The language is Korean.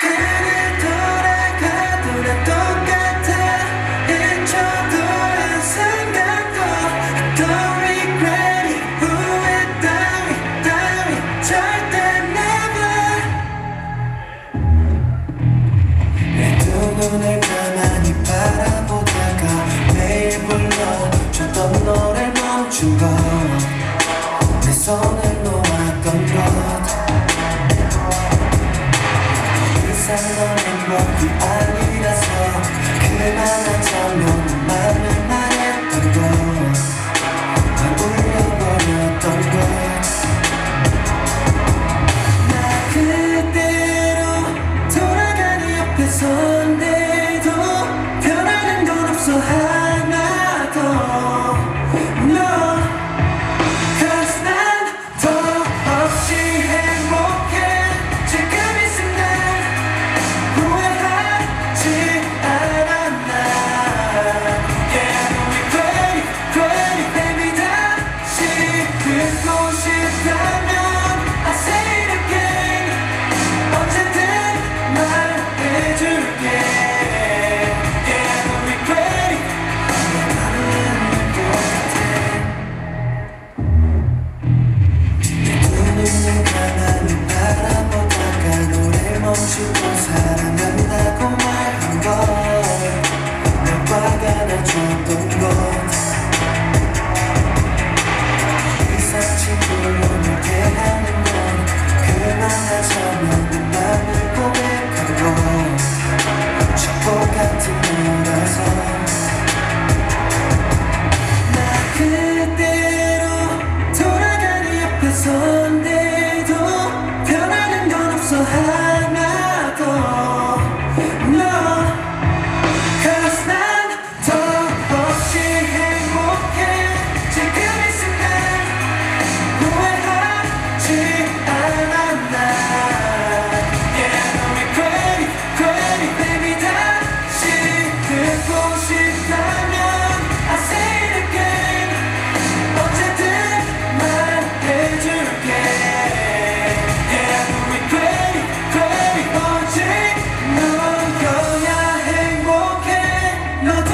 Can 돌아 너